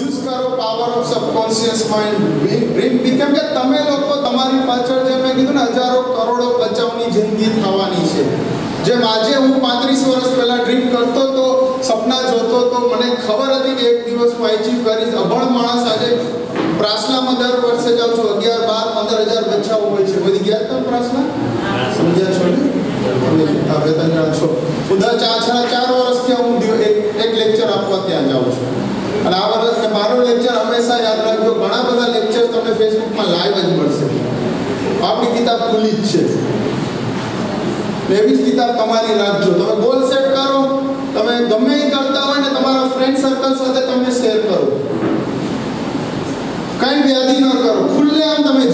Use કરો power of subconscious mind dream કેમ કે તમે લોકો તમારી પાછળ જે મેં કીધું ને હજારો કરોડો બચાવની જિંદગી થવાની છે. જેમ આજે હું પાંત્રીસ વર્ષ પહેલાં ડ્રીમ કરતો તો સપના જોતો તો મને ખબર હતી કે એક દિવસ હું અચીવ કરીશ. અભણ માણસ આજે પ્રાસનામાં દર વર્ષે જાઉં છું. અગિયાર બાર પંદર હજાર બચાવ હોય છે. બધી ગયા તમે પ્રાસના? સમજ્યા છો ને? હવે ત્રણ છો. દર ચાર ચાર વર્ષથી હું એક લેક્ચર આપવા ત્યાં જાઉં છું. અને આ વર્ષે મારો લેક્ચર હંમેશા યાદ રાખજો. ઘણા બધા લેક્ચર તમને ફેસબુકમાં લાઈવ જ મળશે. આપણી કિતાબ ખુલ્લી જ છે. એવી જ કિતાબ તમારી રાખજો. તમે ગોલ સેટ કરો. તમે ગમે એ કરતા હોય ને તમારા ફ્રેન્ડ સર્કલ સાથે તમે શેર કરો. કઈ વ્યાધિ ન કરો. ખુલ્લે આમ તમે